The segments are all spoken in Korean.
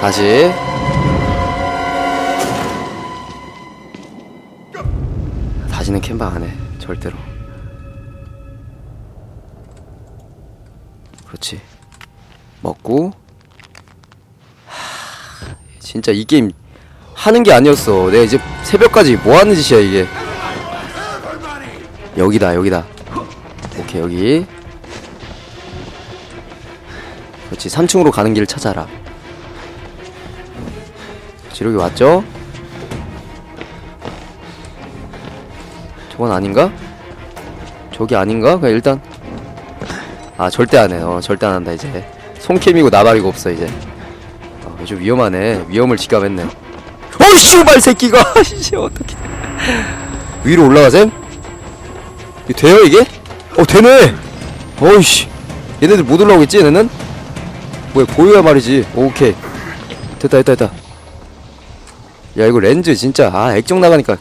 다시. 다시는 캠방 안해. 절대로. 그렇지. 먹고. 하, 진짜 이 게임 하는 게 아니었어. 내가 이제 새벽까지 뭐 하는 짓이야 이게. 여기다 여기다. 오케이 여기. 그렇지 3층으로 가는 길을 찾아라 지 여기 왔죠? 저건 아닌가? 저기 아닌가? 그냥 일단 아 절대 안해 어 절대 안 한다 이제 손캠이고 나발이고 없어 이제 어, 이거 좀 위험하네 위험을 지감했네 어이 씨발 새끼가 씨 어떡해 위로 올라가셈? 이게 돼요 이게? 어 되네 어이씨 얘네들 못 올라오겠지 얘네는? 뭐야 보여야 말이지 오케이 됐다 됐다 됐다 야 이거 렌즈 진짜 아 액정 나가니까.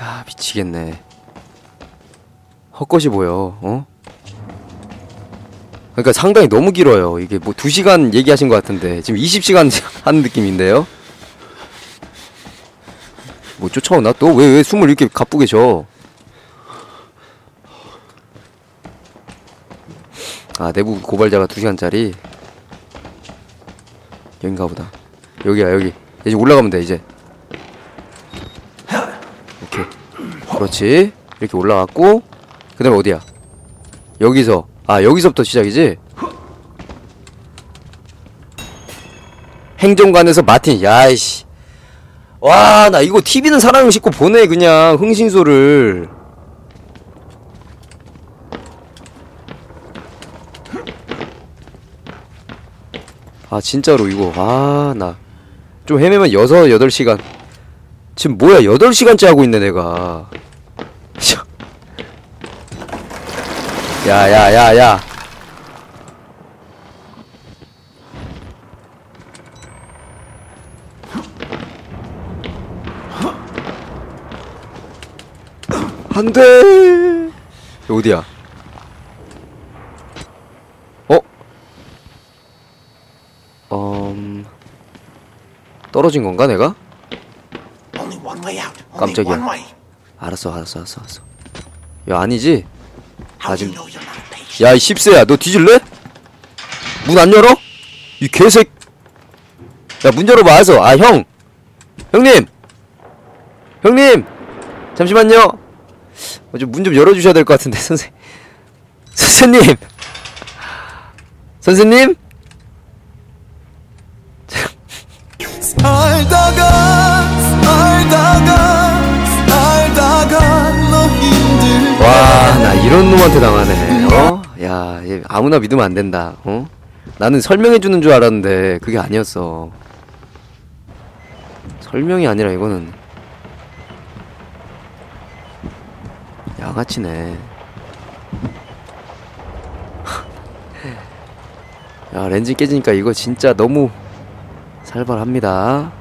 야 미치겠네. 헛것이 보여 어? 그러니까 상당히 너무 길어요. 이게 뭐 2시간 얘기하신 것 같은데 지금 20시간 하는 느낌인데요 뭐 쫓아오나? 또? 왜 왜 숨을 이렇게 가쁘게 쉬어? 아 내부 고발자가 2시간짜리? 여긴가 보다. 여기야 여기. 이제 올라가면 돼 이제. 오케이. 그렇지. 이렇게 올라갔고 그 다음에 어디야? 여기서. 아 여기서부터 시작이지? 행정관에서 마틴 야이씨 와 나 이거 TV는 사람을 싣고 보내 그냥 흥신소를. 아 진짜로 이거. 아 나. 좀 헤매면 여섯 여덟 시간. 지금 뭐야 여덟 시간째 하고 있네 내가. 야 야 야 야 안 돼 어디야 어? 음 떨어진 건가 내가? 깜짝이야. 알았어 알았어 알았어 알았어 야 아니지? 아, 지금- patient? 야이 십세야 너 뒤질래? 문 안 열어? 이 개색 야 문 열어봐 알았어 아 형 형님 형님 잠시만요 문 좀 열어주셔야 될 것 같은데 선생 선생님 선생님 와 나 이런 놈한테 당하네 어? 야얘 아무나 믿으면 안 된다 어? 나는 설명해주는 줄 알았는데 그게 아니었어 설명이 아니라 이거는 양아치네. 야 렌즈 깨지니까 이거 진짜 너무 살벌합니다.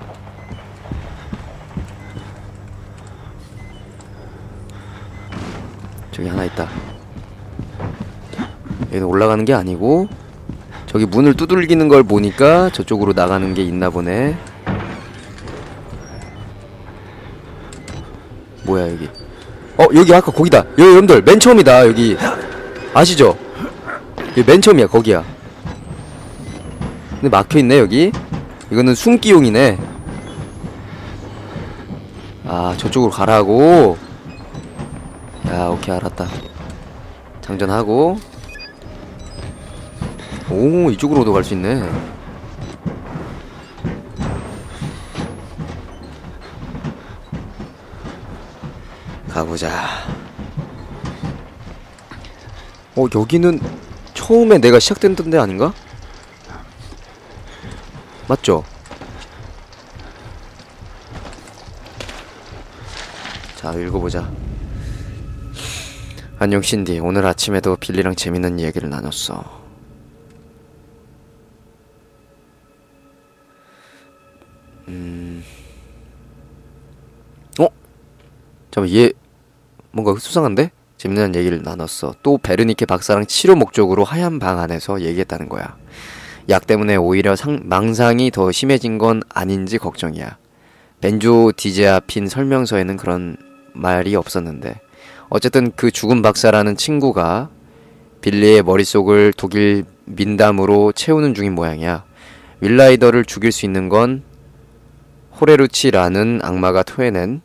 저기 하나 있다. 여기는 올라가는 게 아니고 저기 문을 두들기는 걸 보니까 저쪽으로 나가는 게 있나 보네. 뭐야 여기 어 여기 아까 거기다. 여기 여러분들 맨 처음이다 여기. 아시죠? 여기 맨 처음이야 거기야. 근데 막혀있네 여기. 이거는 숨기용이네. 아 저쪽으로 가라고. 야 오케이 알았다. 장전하고. 오 이쪽으로도 갈 수 있네 가보자. 어 여기는 처음에 내가 시작됐던 데 아닌가? 맞죠? 자 읽어보자. 안녕 신디. 오늘 아침에도 빌리랑 재밌는 이야기를 나눴어. 음. 잠깐 얘 뭔가 수상한데? 재밌는 얘기를 나눴어. 또 베르니케 박사랑 치료 목적으로 하얀 방 안에서 얘기했다는 거야. 약 때문에 오히려 상, 망상이 더 심해진 건 아닌지 걱정이야. 벤조디제아핀 설명서에는 그런 말이 없었는데 어쨌든 그 죽은 박사라는 친구가 빌리의 머릿속을 독일 민담으로 채우는 중인 모양이야. 윌라이더를 죽일 수 있는 건 호레루치라는 악마가 토해낸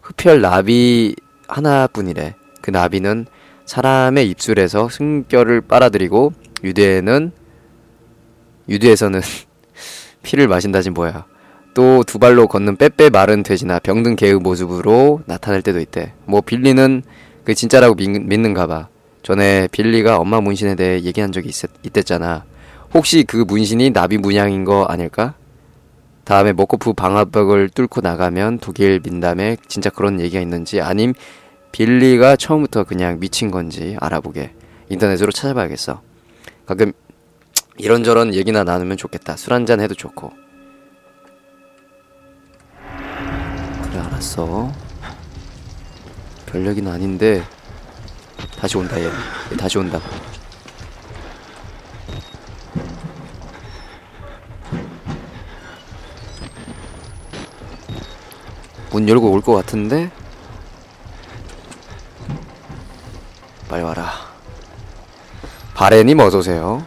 흡혈 나비 하나뿐이래. 그 나비는 사람의 입술에서 숨결을 빨아들이고 유대에는 유대에서는 피를 마신다지 뭐야. 또 두 발로 걷는 빼빼 마른 돼지나 병든 개의 모습으로 나타날 때도 있대. 뭐 빌리는 그 진짜라고 믿, 믿는가 봐. 전에 빌리가 엄마 문신에 대해 얘기한 적이 있, 있댔잖아. 혹시 그 문신이 나비 문양인 거 아닐까? 다음에 먹고프 방화벽을 뚫고 나가면 독일 민담에 진짜 그런 얘기가 있는지 아님 빌리가 처음부터 그냥 미친 건지 알아보게 인터넷으로 찾아봐야겠어. 가끔 이런저런 얘기나 나누면 좋겠다. 술 한잔 해도 좋고. 그래 알았어. 별 얘기는 아닌데 다시 온다 얘. 얘 다시 온다. 문 열고 올 것 같은데 빨리 와라. 바레님 어서 오세요.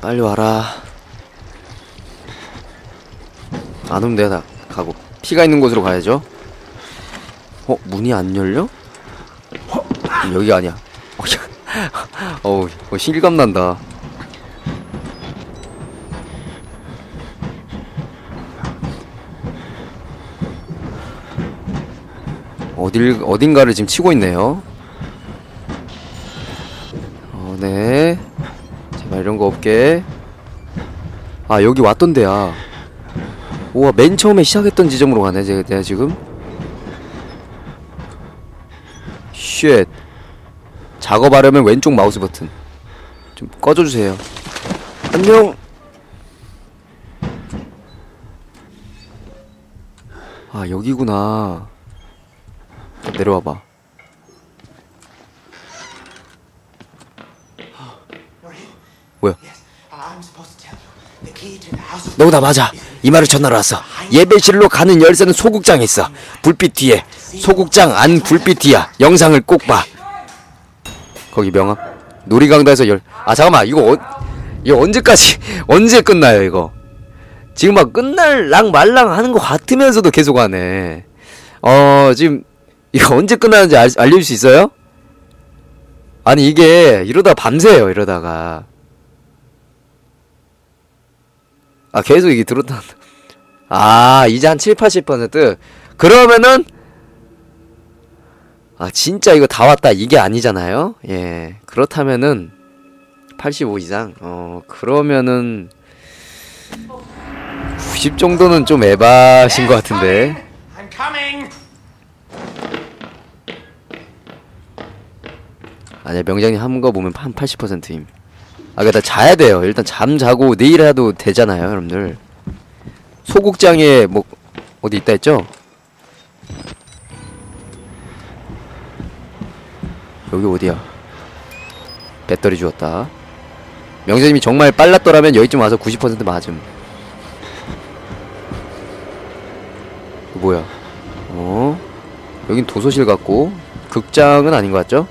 빨리 와라. 안 오면 내가 나 가고 피가 있는 곳으로 가야죠. 어 문이 안 열려? 음, 여기가 아니야. 어, 야. 어우 어, 실감 난다. 어딜 어딘가를 지금 치고 있네요. 어, 네. 제발 이런 거 없게. 아 여기 왔던 데야. 우와 맨 처음에 시작했던 지점으로 가네 제가 내가 지금. Shit. 작업하려면 왼쪽 마우스 버튼. 좀 꺼줘 주세요. 안녕. 아 여기구나. 내려와 봐. 뭐야? I'm supposed to tell you. The key to the house of 너구나 맞아. 이 말을 전하러 왔어. 예배실로 가는 열쇠는 소극장에 있어. 불빛 뒤에. 소극장 안 불빛 뒤야. 영상을 꼭 봐. 거기 명함. 놀이강당에서 열. 아 잠깐만 이거 어, 이거 언제까지 언제 끝나요 이거? 지금 막 끝날랑 말랑 하는 것 같으면서도 계속 하네. 어 지금 이거 언제 끝나는지 알, 알려줄 수 있어요? 아니 이게 이러다 밤새요 이러다가. 아 계속 이게 들었다 아 이제 한 7, 80% 그러면은 아 진짜 이거 다 왔다. 이게 아니잖아요? 예. 그렇다면은 85 이상. 어 그러면은 90 정도는 좀 에바신 것 같은데 아니야 명장님 한 거 보면 한 80%임. 아 그다 자야 돼요. 일단 잠 자고 내일 해도 되잖아요 여러분들. 소극장에 뭐 어디 있다 했죠? 여기 어디야? 배터리 주었다. 명장님이 정말 빨랐더라면 여기쯤 와서 90% 맞음. 뭐야? 어? 여긴 도서실 같고 극장은 아닌 것 같죠?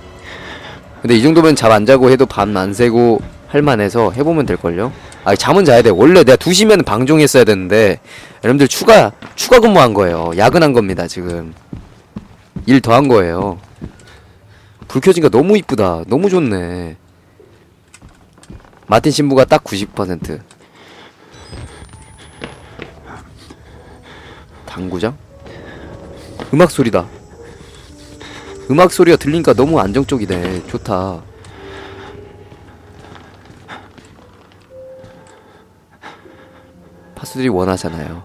근데 이 정도면 잠 안 자고 해도 밤 안 새고 할만해서 해보면 될걸요? 아 잠은 자야 돼. 원래 내가 2시면 방종했어야 되는데 여러분들 추가 추가 근무한 거예요. 야근한 겁니다 지금. 일 더 한 거예요. 불 켜지니까 너무 이쁘다. 너무 좋네. 마틴 신부가 딱 90% 당구장? 음악 소리다 음악 소리가 들리니까 너무 안정적이네. 좋다. 파수들이 원하잖아요.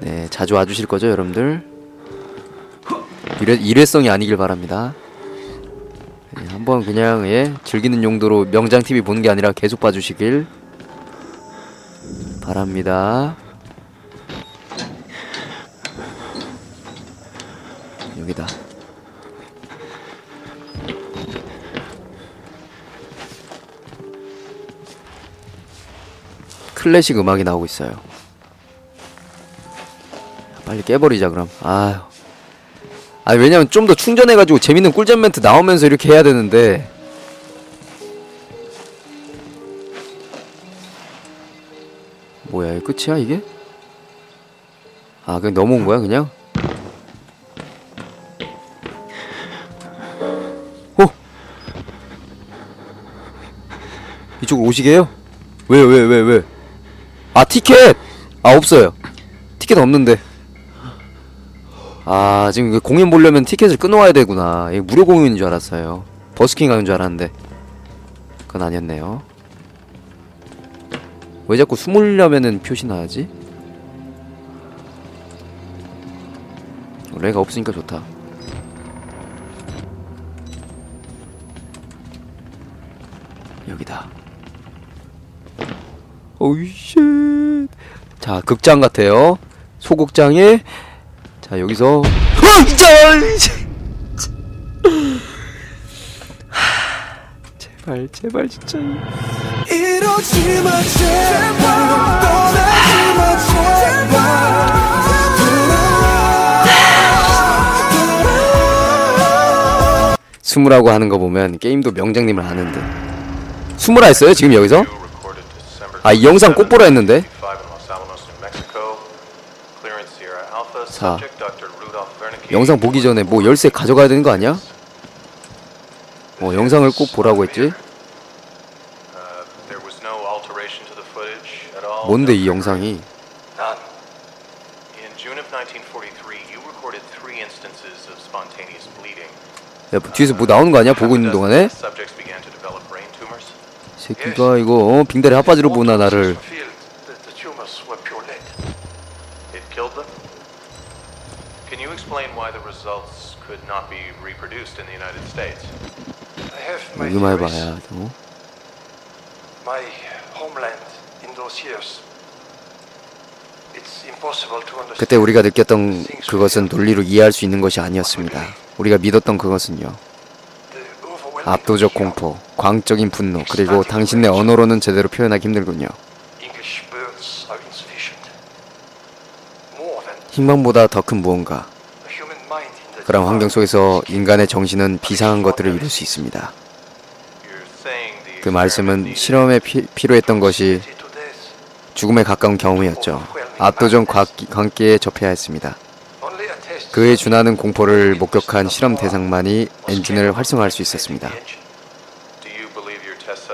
네, 자주 와주실 거죠, 여러분들? 일회, 일회성이 아니길 바랍니다. 한번 그냥 예 즐기는 용도로 명장 TV 보는 게 아니라 계속 봐주시길 바랍니다. 여기다. 클래식 음악이 나오고 있어요. 빨리 깨버리자 그럼. 아유. 아 왜냐면 좀 더 충전해가지고 재밌는 꿀잼 멘트 나오면서 이렇게 해야 되는데 뭐야 이게 끝이야 이게? 아 그냥 넘어온 거야 그냥? 이쪽으로 오시게요? 왜요? 왜 왜 왜, 아 티켓! 아 없어요. 티켓 없는데. 아 지금 공연 보려면 티켓을 끊어와야 되구나. 이게 무료 공연인 줄 알았어요. 버스킹 가는 줄 알았는데. 그건 아니었네요. 왜 자꾸 숨으려면은 표시 나야지? 레가 없으니까 좋다 오이쉣 자 극장 같아요. 소극장에 자 여기서. 어 진짜! 제발 제발 진짜. 이러지 마 제발. 떠나지 마 제발 스무라고 하는 거 보면 게임도 명장님을 아는데. 스무라 했어요 지금 여기서 아, 이 영상 꼭 보라 했는데. 자, 영상 보기 전에 뭐 열쇠 가져가야 되는 거 아니야? 어 영상을 꼭 보라고 했지 뭔데 이 영상이 None. In June of 1943, you recorded three instances of spontaneous bleeding. 야 뒤에서 뭐 나오는 거 아니야 보고 있는 동안에 새끼가 이거 어, 빙다리 핫바지로 보나 나를 Revealed that the tumors were pure lead. It killed them. Can you explain why the results could not be reproduced in the United States? I have my theories. 어? Homeland in those years. It's impossible to understand. 그때 우리가 느꼈던 그것은 논리로 이해할 수 있는 것이 아니었습니다 우리가 믿었던 그것은요 압도적. 공포, 광적인 분노, 그리고 당신의 언어로는 제대로 표현하기 힘들군요. 희망보다 더 큰 무언가. 그런 환경 속에서 인간의 정신은 비상한 것들을 이룰 수 있습니다. 그 말씀은 실험에 피, 필요했던 것이. 죽음에 가까운 경험이었죠. 압도적 광기에 접해야 했습니다. 그에 준하는 공포를 목격한 실험 대상만이 엔진을 활성화할 수 있었습니다.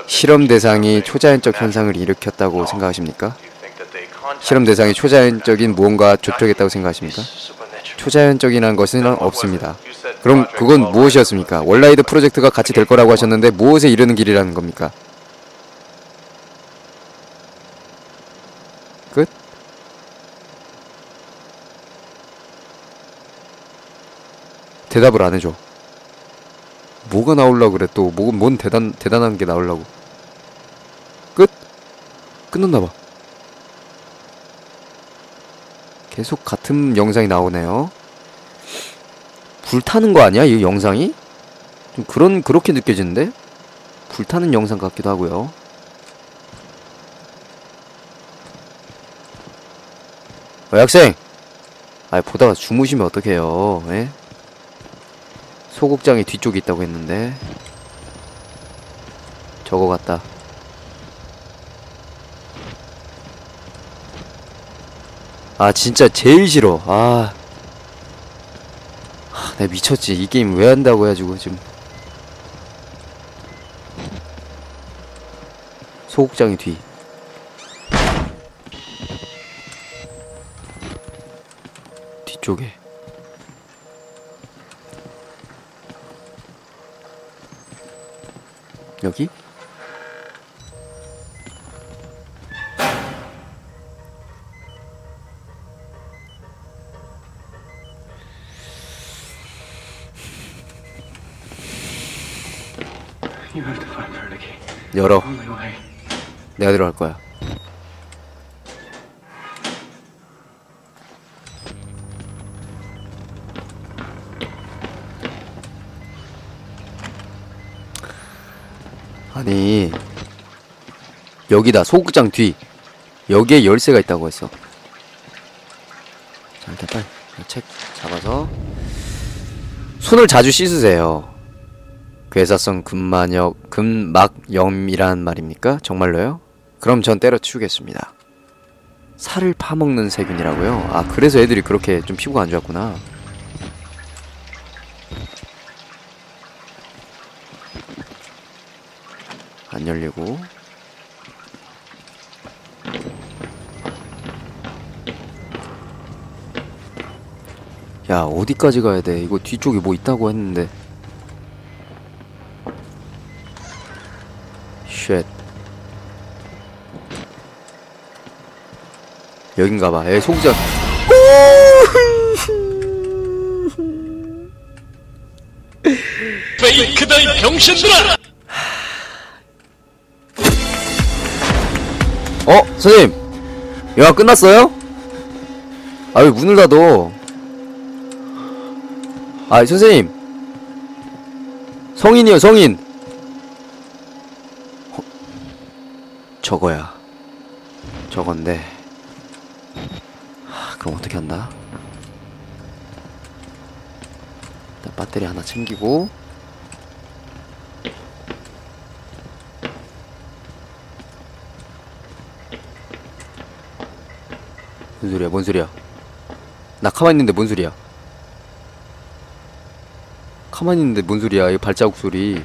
실험 대상이 초자연적 현상을 일으켰다고 생각하십니까? 실험 대상이 초자연적인 무언가 쫓겨겠다고 생각하십니까? 초자연적이란 것은 없습니다. 그럼 그건 무엇이었습니까? 월라이드 프로젝트가 같이 될 거라고 하셨는데 무엇에 이르는 길이라는 겁니까? 대답을 안 해줘. 뭐가 나오려고 그래 또. 뭐, 뭔 대단, 대단한 게 나오려고. 끝? 끝났나봐. 계속 같은 영상이 나오네요. 불타는 거 아니야? 이 영상이? 좀 그런 그렇게 느껴지는데? 불타는 영상 같기도 하고요. 어, 학생! 아, 보다가 주무시면 어떡해요, 예? 소극장이 뒤쪽에 있다고 했는데. 저거 같다. 아, 진짜 제일 싫어. 아. 하, 내가 미쳤지. 이 게임 왜 한다고 해가지고 지금. 소극장의 뒤. 뒤쪽에. 여기? You have to find her, Nikki. 열어. 내가 들어갈 거야 아니 여기다 소극장 뒤 여기에 열쇠가 있다고 했어 자 일단 빨리 책 잡아서 손을 자주 씻으세요 괴사성 근만역 근막염이란 말입니까? 정말로요? 그럼 전 때려치우겠습니다. 살을 파먹는 세균이라고요? 아 그래서 애들이 그렇게 좀 피부가 안 좋았구나. 안 열리고. 야 어디까지 가야 돼? 이거 뒤쪽에 뭐 있다고 했는데. 쉣. 여긴가봐. 에 소극장 페이크다 이 병신들아! 어? 선생님. 영화 끝났어요? 아 왜 문을 닫어 아 선생님. 성인이요 성인. 어, 저거야. 저건데. 하, 그럼 어떻게 한다? 일단 배터리 하나 챙기고 뭔 소리야? 뭔 소리야? 나 가만히 있는데 뭔 소리야? 가만히 있는데 뭔 소리야? 이 발자국 소리.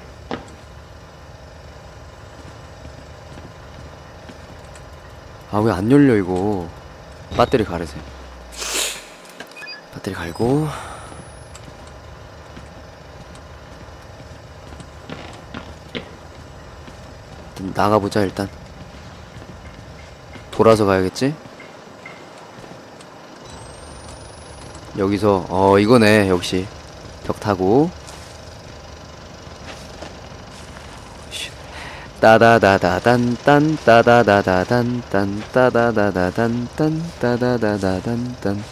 아 왜 안 열려 이거? 배터리 가르세요 배터리 갈고. 나가보자 일단. 돌아서 가야겠지? 여기서 어 이거네 역시. 벽 타고. 쉿. 따다다다단 딴 따다다다단 딴 따다다다단 딴 따다다다단 딴.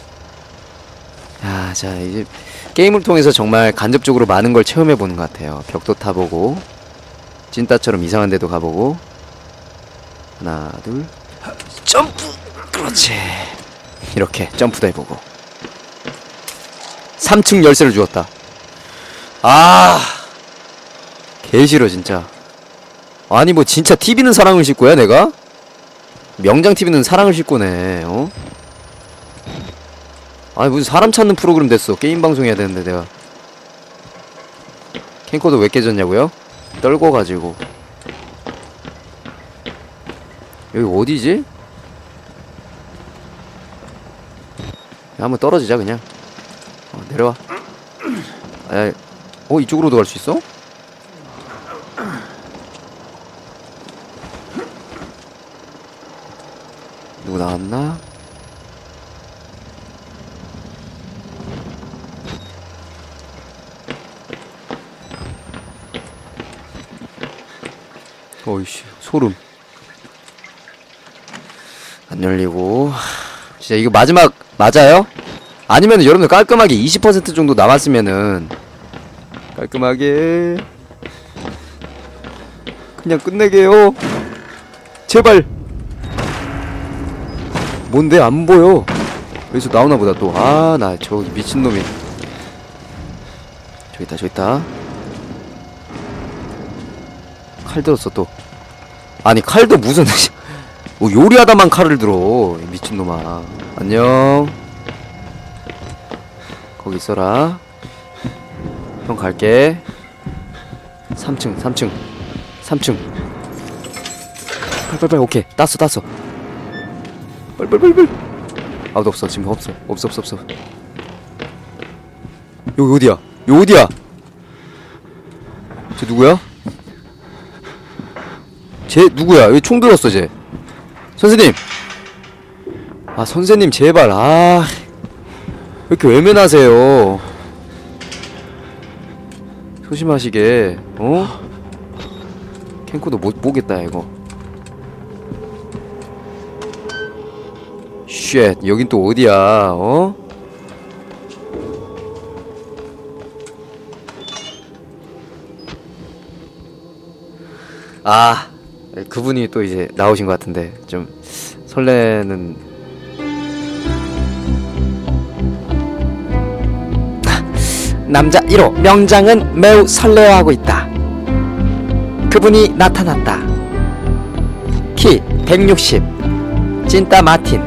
야, 자 이제 게임을 통해서 정말 간접적으로 많은 걸 체험해 보는 것 같아요. 벽도 타보고 찐따처럼 이상한 데도 가보고. 하나 둘. 점프! 그렇지. 이렇게 점프도 해보고 3층 열쇠를 주었다. 아, 개 싫어 진짜. 아니 뭐 진짜 TV는 사랑을 싣고야 내가? 명장 TV는 사랑을 싣고네. 어? 아니 무슨 사람 찾는 프로그램 됐어. 게임 방송 해야 되는데 내가. 캠코더 왜 깨졌냐고요? 떨궈가지고. 여기 어디지? 야, 한번 떨어지자 그냥. 어, 내려와. 아, 어 이쪽으로도 갈 수 있어? 누구 나왔나? 어이씨 소름 안 열리고 진짜 이거 마지막 맞아요? 아니면 여러분들 깔끔하게 20% 정도 남았으면은 깔끔하게 그냥 끝내게요. 제발. 뭔데? 안 보여. 여기서 나오나 보다 또. 아 나저 미친놈이. 저기 있다 저기 있다. 칼 들었어 또. 아니 칼도 무슨 뭐 요리하다만 칼을 들어 이 미친놈아. 안녕 거기 있어라. 형 갈게. 3층 3층 3층. 빨빨빨 오케이. 땄어 땄어. 빨빨빨빨 아무도 없어. 지금 없어. 없어 없어 없어. 여기 어디야? 여기 어디야? 쟤 누구야? 쟤 누구야? 왜 총 들었어 쟤. 선생님. 아 선생님 제발. 아왜 이렇게 외면하세요? 조심하시게, 어? 탱크도 못 보겠다 이거 쉣 여긴 또 어디야 어? 아 그분이 또 이제 나오신 것 같은데 좀 설레는 남자 1호 명장은 매우 설레어하고 있다. 그분이 나타났다. 키 160. 찐따 마틴.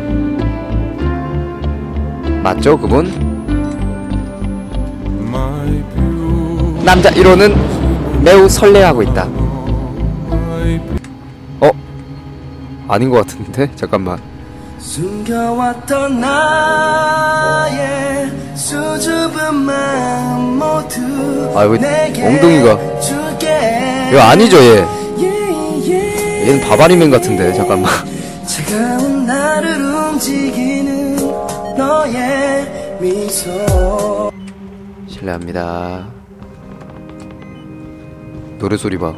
맞죠, 그분? 남자 1호는 매우 설레하고 있다. 어? 아닌 것 같은데? 잠깐만. 숨겨왔던 나의 수줍은 마음 모두 아, 왜 내게 엉덩이가- 이거 아니죠, 얘. Yeah, yeah. 얘는 바바리맨 같은데, 잠깐만. 차가운 나를 움직이는 너의 미소 실례합니다. 노래 소리 봐.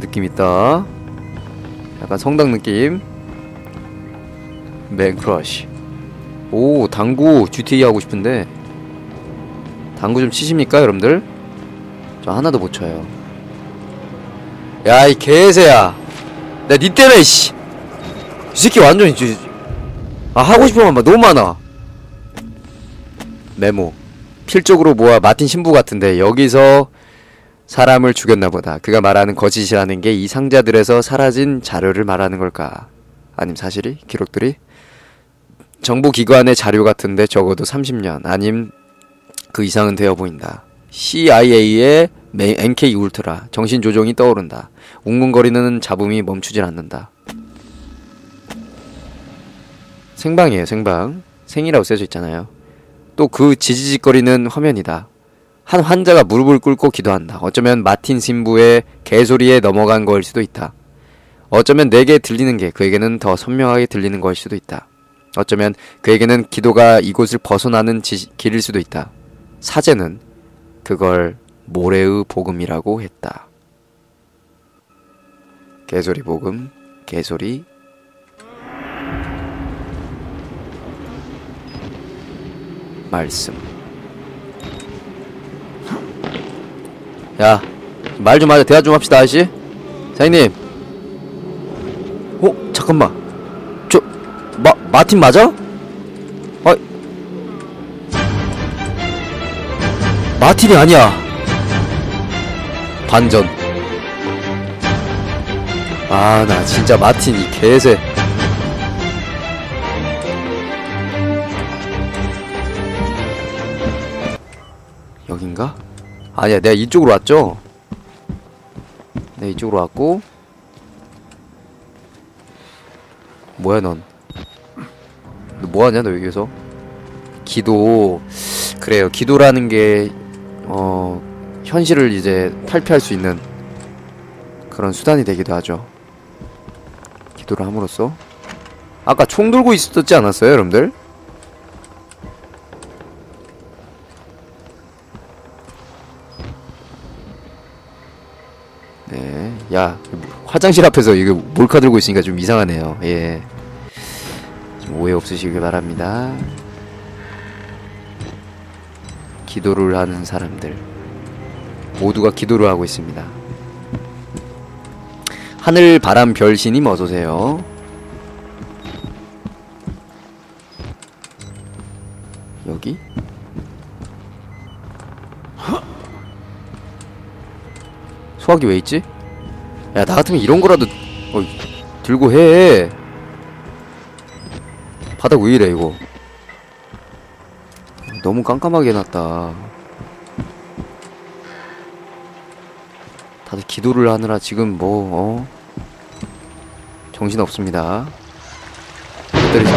느낌 있다. 약간 성당 느낌. Man crush. 오, 당구 GTA 하고 싶은데 당구 좀 치십니까, 여러분들? 저 하나도 못 쳐요. 야, 이 개새야. 내가 니 때문에 씨. 이 새끼 완전 이 아, 하고 싶은 말 너무 많아. 메모. 필적으로 모아 마틴 신부 같은데 여기서 사람을 죽였나 보다. 그가 말하는 거짓이라는 게 이 상자들에서 사라진 자료를 말하는 걸까? 아님 사실이? 기록들이? 정보기관의 자료 같은데 적어도 30년 아님 그 이상은 되어 보인다. CIA의 NK 울트라 정신 조종이 떠오른다. 웅웅거리는 잡음이 멈추질 않는다. 생방이에요, 생방. 생이라고 써져 있잖아요. 또 그 지지직거리는 화면이다. 한 환자가 무릎을 꿇고 기도한다. 어쩌면 마틴 신부의 개소리에 넘어간 거일 수도 있다. 어쩌면 내게 들리는 게 그에게는 더 선명하게 들리는 거일 수도 있다. 어쩌면 그에게는 기도가 이곳을 벗어나는 지, 길일 수도 있다. 사제는 그걸 모래의 복음이라고 했다. 개소리 복음, 개소리. 말씀. 야, 말 좀 하자. 대화 좀 합시다, 아저씨. 사장님. 어, 잠깐만. 마틴 맞아? 아, 마틴이 아니야. 반전. 아, 나 진짜 마틴 이 개새. 여긴가? 아니야, 내가 이쪽으로 왔죠? 내가 이쪽으로 왔고. 뭐야, 넌? 너 뭐하냐, 너 여기서? 기도. 그래요, 기도라는 게, 어, 현실을 이제 탈피할 수 있는 그런 수단이 되기도 하죠. 기도를 함으로써. 아까 총 들고 있었지 않았어요, 여러분들? 네. 야, 화장실 앞에서 이거 몰카 들고 있으니까 좀 이상하네요. 예. 좀 오해 없으시길 바랍니다. 기도를 하는 사람들. 모두가 기도를 하고 있습니다. 하늘 바람 별신님 어서 오세요. 여기? 소화기 왜 있지? 야, 나 같으면 이런 거라도 어, 들고 해. 왜 이래 이거? 너무 깜깜하게 해놨다. 다들 기도를 하느라 지금 뭐 어? 정신 없습니다. 못 때리지.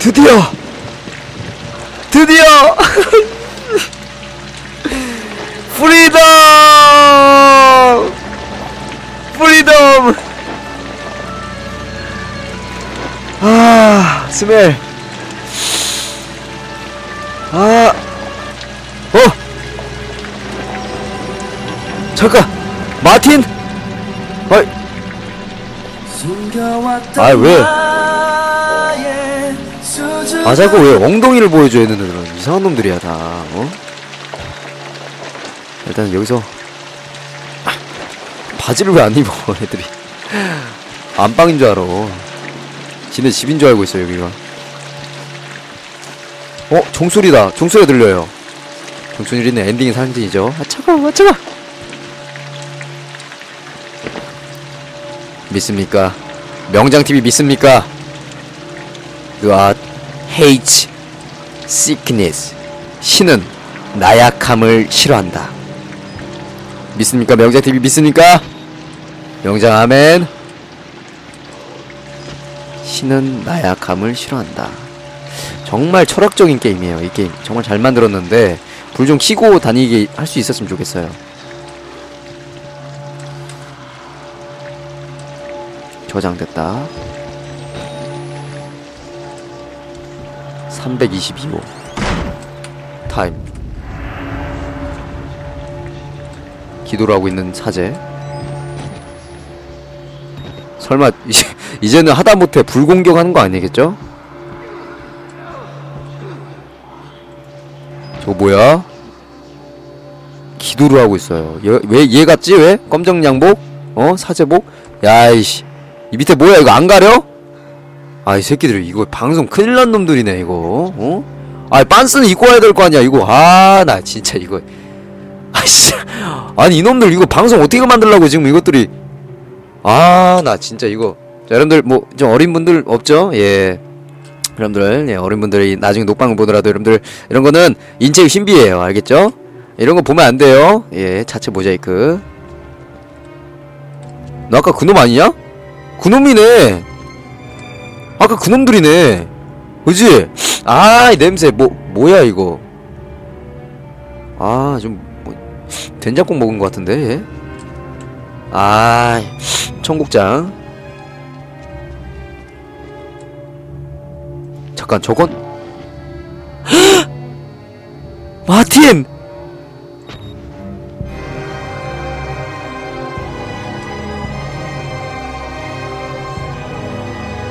드디어 드디어 스멜 아 어! 잠깐! 마틴! 어이 아, 왜? 나의 수줍은 아 자꾸 왜 엉덩이를 보여줘 얘네들은 이상한 놈들이야 다 어? 일단 여기서 바지를 왜 안 입어 애들이 안방인 줄 알아 지네 집인 줄 알고 있어 여기가 어? 종소리다 종소리가 들려요 종소리는 엔딩의 상징이죠 아 차가워 아 차가워 믿습니까? 명장TV 믿습니까? God hates sickness. 신은 나약함을 싫어한다. 믿습니까? 명장TV 믿습니까? 명장 아멘. 신은 나약함을 싫어한다. 정말 철학적인 게임이에요. 이 게임 정말 잘 만들었는데 불 좀 켜고 다니게 할 수 있었으면 좋겠어요. 저장됐다. 322호 타임 기도를 하고 있는 사제 설마 이제, 이제는 하다못해 불공격하는 거 아니겠죠? 저거 뭐야? 기도를 하고 있어요 얘, 왜, 얘 같지 왜? 검정 양복? 어? 사제복? 야이씨 이 밑에 뭐야 이거 안 가려? 아이 새끼들 이거 방송 큰일 난 놈들이네 이거 어? 아 빤스는 입고 와야 될 거 아니야 이거 아 나 진짜 이거 아씨 아니 이놈들 이거 방송 어떻게 만들라고 지금 이것들이 아 나 진짜 이거 자 여러분들 뭐 좀 어린 분들 없죠? 예. 여러분들 예 어린 분들이 나중에 녹방을 보더라도 여러분들 이런 거는 인체의 신비예요. 알겠죠? 이런 거 보면 안 돼요. 예 자체 모자이크. 너 아까 그놈 아니냐? 그놈이네. 아까 그놈들이네. 그지? 아, 이 냄새, 뭐, 뭐야, 이거. 아, 좀, 뭐, 된장국 먹은 것 같은데, 얘? 아, 청국장. 잠깐, 저건. 헉! 마틴!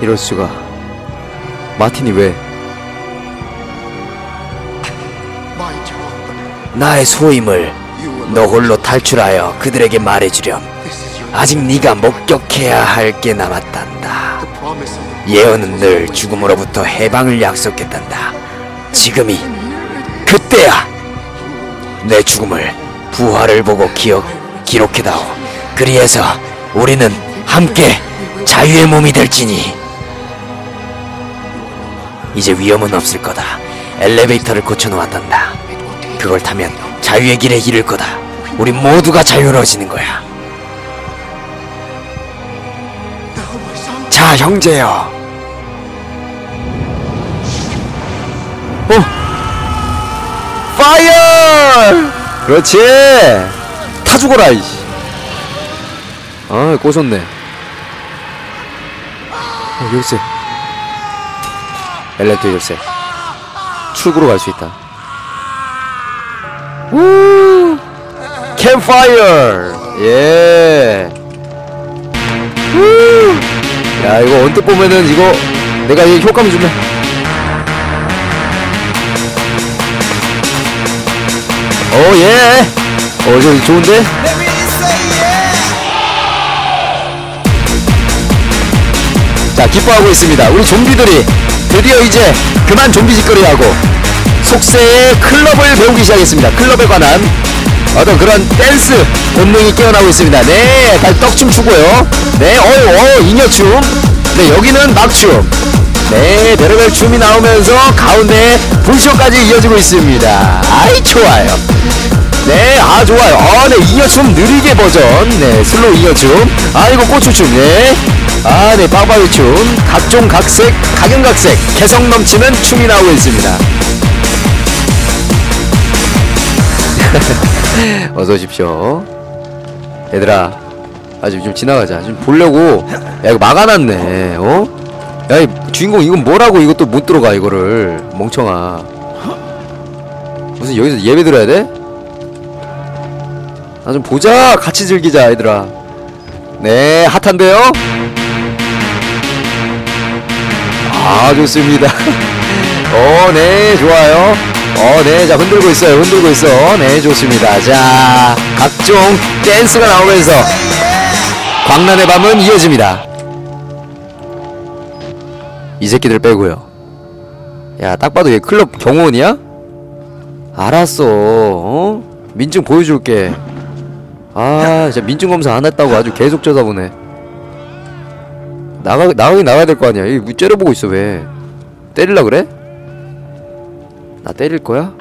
이럴 수가. 마틴이 왜? 나의 소임을 너 홀로 탈출하여 그들에게 말해주렴. 아직 네가 목격해야 할 게 남았단다. 예언은 늘 죽음으로부터 해방을 약속했단다. 지금이 그때야. 내 죽음을 부활을 보고 기억 기록해다오. 그리해서 우리는 함께 자유의 몸이 될지니. 이제 위험은 없을 거다. 엘리베이터를 고쳐놓았단다. 그걸 타면 자유의 길에 이를 거다. 우리 모두가 자유로워지는 거야. 자, 형제여. 파이어! 그렇지! 타 죽어라, 이씨. 아, 꼬셨네. 어, 열쇠. 엘리베이터 열쇠. 출구로 갈 수 있다. 우! 캠파이어! 예! 우! 야, 이거 언뜻 보면은 이거 내가 이 효과음 주면 오 예. 어, 저 좋은데? 자, 기뻐하고 있습니다. 우리 좀비들이 드디어 이제 그만 좀비 짓거리하고 속세의 클럽을 배우기 시작했습니다. 클럽에 관한 어떤 그런 댄스 본능이 깨어나고 있습니다. 네, 떡춤 추고요. 네, 어유, 어, 잉여춤. 네, 여기는 막춤. 네, 별의별 춤이 나오면서 가운데 불쇼까지 이어지고 있습니다. 아이, 좋아요. 네, 아, 좋아요. 아, 네, 잉여춤 느리게 버전. 네, slow 잉여춤. 아, 이거 고추춤. 네. 아, 네, 빠바위 춤. 각종 각색, 각양각색, 개성 넘치는 춤이 나오고 있습니다. 어서 오십시오. 얘들아, 아좀 좀 지나가자. 좀 보려고. 야, 이거 막아놨네. 어? 야 이 주인공 이건 뭐라고 이것도 못 들어가 이거를 멍청아 무슨 여기서 예배 들어야 돼? 나 좀 보자 같이 즐기자 얘들아 네 핫한데요? 아 좋습니다 어네 좋아요 어 네 자 흔들고 있어요 흔들고 있어. 네 좋습니다. 자 각종 댄스가 나오면서 광란의 밤은 이어집니다. 이 새끼들 빼고요. 야 딱 봐도 얘 클럽 경호원이야? 알았어 어? 민증 보여줄게. 아 진짜 민증 검사 안 했다고 아주 계속 쳐다보네. 나가 나가긴 나가야 될 거 아니야. 이왜 째려보고 있어 왜? 때릴라 그래? 나 때릴 거야?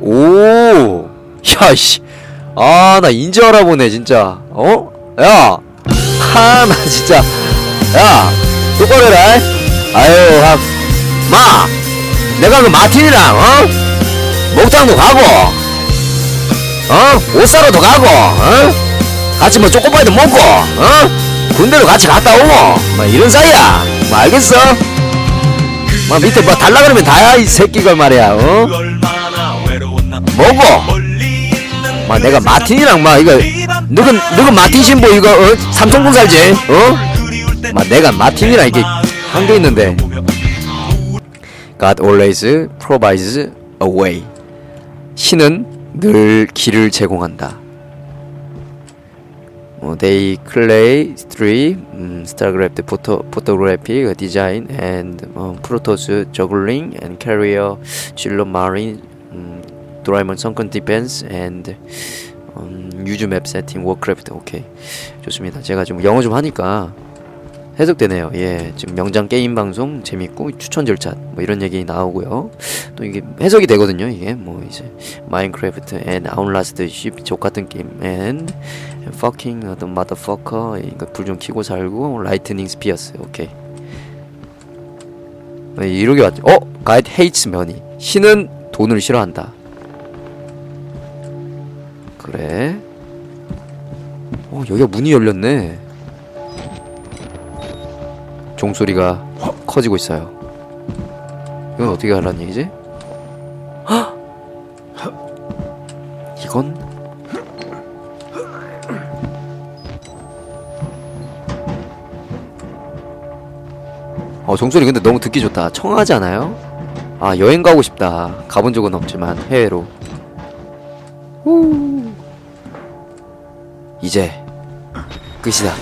오 야씨 아 나 인지 알아보네 진짜 어? 야! 하나 진짜 야 똑바로 해라 아유 하, 마 내가 그 마틴이랑 어? 목장도 가고 어? 옷 사러도 가고 어? 같이 뭐 초코파이도 먹고 어? 군대로 같이 갔다 오고 뭐 이런 사이야 뭐 알겠어? 뭐 밑에 뭐 달라 그러면 다야 이 새끼걸 말이야 어? 뭐고? 막 내가 마틴이랑 막 이거 너는 너는 마틴 신보 이거 어? 삼성동 살지 어? 막 내가 마틴이랑 이게 한 게 있는데 God always provides a way 신은 늘 길을 제공한다 어, they clay three um, starcraft photo photographic design and um, protos juggling and carrier chiller marine um, Doraemon sunken defense and um, use map setting warcraft 오케이 좋습니다 제가 지금 영어 좀 하니까 해석되네요. 예 지금 명장 게임 방송 재밌고 추천 절차 뭐 이런 얘기 나오고요. 또 이게 해석이 되거든요 이게. 뭐 이제 마인크래프트 and Outlast shit 좆 같은 게임 and fucking the motherfucker. 이거 불좀 켜고 살고 lightning spears 오케이. 네, 이렇게 왔죠. 어? God hates money. 신은 돈을 싫어한다. 그래. 어 여기가 문이 열렸네 종소리가 커지고 있어요 이건 어떻게 하라는 얘기지? 헉! 이건 어 종소리 근데 너무 듣기 좋다 청하지 않아요? 아 여행 가고 싶다 가본 적은 없지만 해외로 후. 이제 끝이다